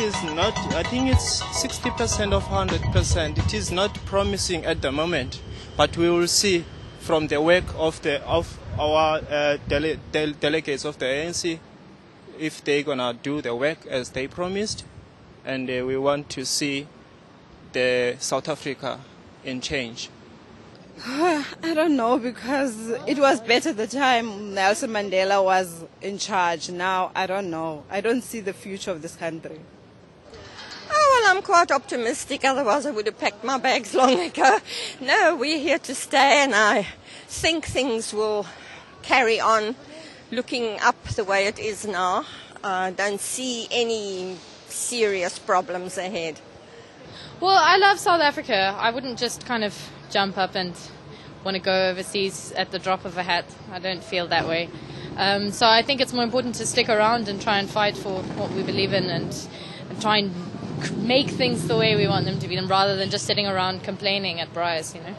not. I think it's 60% of 100%. It is not promising at the moment, but we will see from the work of the of our uh, dele- del- delegates of the ANC if they're gonna do the work as they promised, and uh, we want to see the South Africa in change. I don't know because it was better the time Nelson Mandela was in charge. Now I don't know. I don't see the future of this country. Well, I'm quite optimistic, otherwise, I would have packed my bags long ago. No, we're here to stay, and I think things will carry on looking up the way it is now. I don't see any serious problems ahead. Well, I love South Africa. I wouldn't just kind of jump up and want to go overseas at the drop of a hat. I don't feel that way. Um, so I think it's more important to stick around and try and fight for what we believe in and, and try and make things the way we want them to be, rather than just sitting around complaining at braais, you know.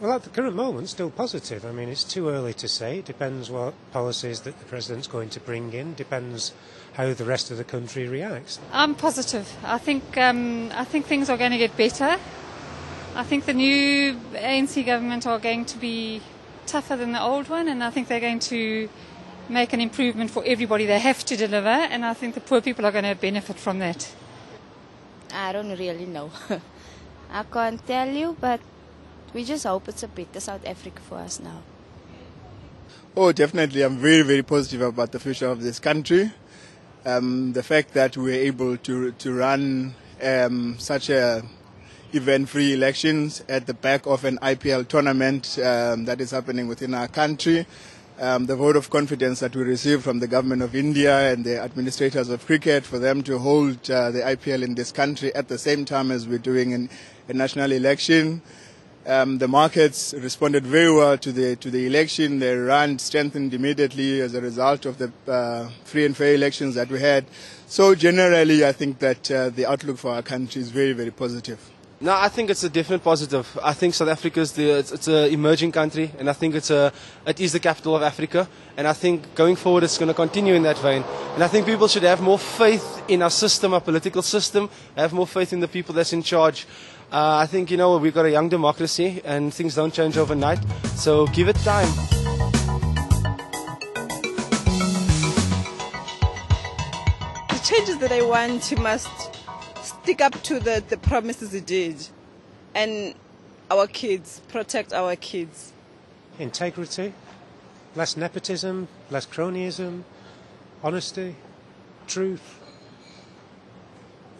Well, at the current moment, still positive. I mean, it's too early to say. It depends what policies that the president's going to bring in. Depends how the rest of the country reacts. I'm positive. I think um, I think things are going to get better. I think the new ANC government are going to be tougher than the old one, and I think they're going to make an improvement for everybody. They have to deliver, and I think the poor people are going to benefit from that. I don't really know. I can't tell you, but we just hope it's a better South Africa for us now. Oh, definitely. I'm very, very positive about the future of this country. Um, the fact that we're able to to run um, such a event-free elections at the back of an IPL tournament um, that is happening within our country. Um, the vote of confidence that we received from the government of India and the administrators of cricket for them to hold uh, the IPL in this country at the same time as we're doing an, a national election. Um, the markets responded very well to the to the election. The rand strengthened immediately as a result of the uh, free and fair elections that we had. So generally, I think that uh, the outlook for our country is very very positive. No, I think it's a definite positive. I think South Africa is the it's, it's an emerging country, and I think it's a it is the capital of Africa. And I think going forward, it's going to continue in that vein. And I think people should have more faith in our system, our political system, have more faith in the people that's in charge. Uh, I think you know we've got a young democracy, and things don't change overnight. So give it time. The changes that I want, must stick up to the, the promises he did, and our kids protect our kids. Integrity, less nepotism, less cronyism, honesty, truth,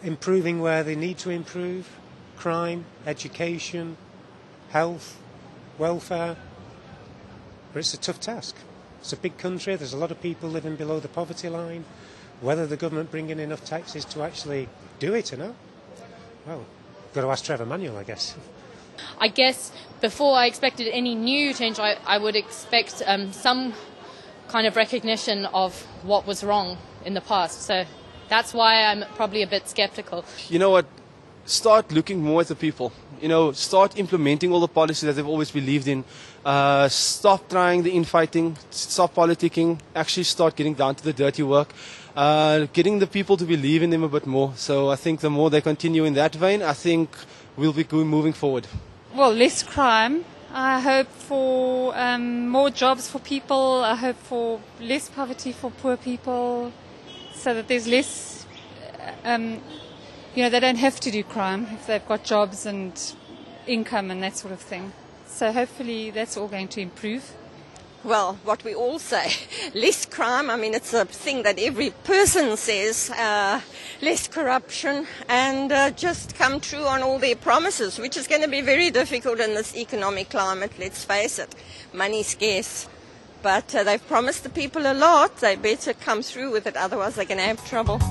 improving where they need to improve, crime, education, health, welfare. But it's a tough task. It's a big country, there's a lot of people living below the poverty line. Whether the government bring in enough taxes to actually do it or not, well, got to ask Trevor Manuel, I guess. I guess before I expected any new change, I, I would expect um, some kind of recognition of what was wrong in the past. So that's why I'm probably a bit skeptical. You know what? Start looking more at the people. You know, start implementing all the policies that they've always believed in. Uh, stop trying the infighting. Stop politicking. Actually, start getting down to the dirty work. Uh, getting the people to believe in them a bit more. So I think the more they continue in that vein, I think we'll be moving forward. Well, less crime. I hope for um, more jobs for people. I hope for less poverty for poor people, so that there's less. Um, you know, they don't have to do crime if they've got jobs and income and that sort of thing. So hopefully that's all going to improve. Well, what we all say, less crime. I mean, it's a thing that every person says. Uh, less corruption, and uh, just come true on all their promises, which is going to be very difficult in this economic climate. Let's face it, money scarce. But uh, they've promised the people a lot. They better come through with it, otherwise they're going to have trouble.